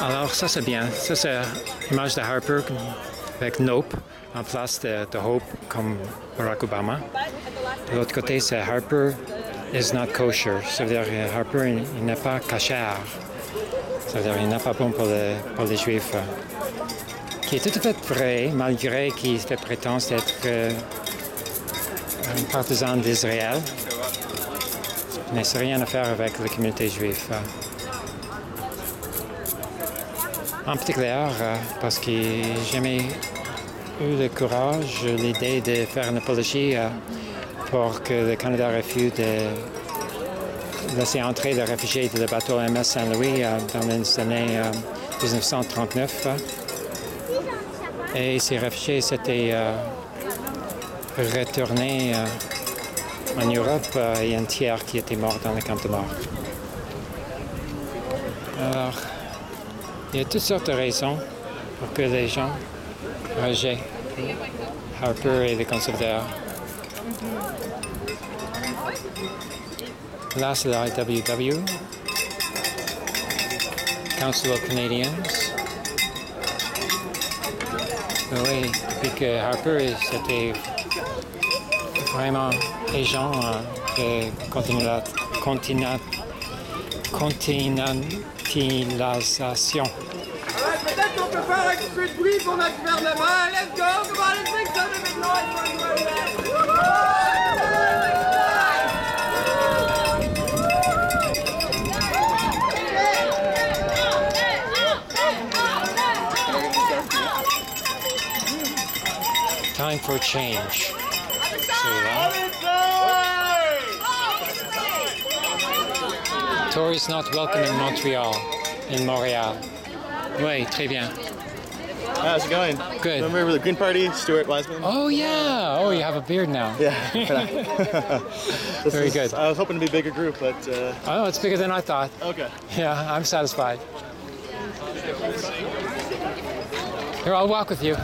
Alors ça c'est bien. Ça c'est l'image de Harper avec Nope en place de, Hope comme Barack Obama. De l'autre côté c'est Harper is not kosher. Ça veut dire que Harper n'est pas cachère. Ça veut dire qu'il n'est pas bon pour, pour les Juifs. Qui est tout à fait vrai, malgré qu'il fait prétence d'être euh, un partisan d'Israël. Mais n'a rien à faire avec la communauté juive. En particulier, euh, parce que j'ai jamais eu le courage, l'idée de faire une apologie euh, pour que le Canada refuse de laisser entrer les réfugiés de le bateau MS Saint-Louis euh, dans les années euh, 1939. euh. Et ces réfugiés s'étaient retournés en Europe et un tiers qui était mort dans le camp de mort. Alors, il y a toutes sortes de raisons pour que les gens rejettent Harper et les conservateurs. Là, c'est la IWW, Council of Canadians. Oui, depuis que Harper, c'était vraiment les gens euh, de continua- continua- continentalisation. Ouais, peut-être qu'on peut faire un petit peu de bruit pour notre gouvernement. Let's go! Come on, let's make some of noise for the gouvernement. Time for change. Tories not welcome in Montreal, in Montréal. Oui, très bien. How's it going? Good. Remember the Green Party, Stuart Wiseman? Oh yeah. Oh, you have a beard now. Yeah. Very is- good. I was hoping to be a bigger group, but uh, Oh, it's bigger than I thought. okay. Yeah, I'm satisfied. Here, I'll walk with you.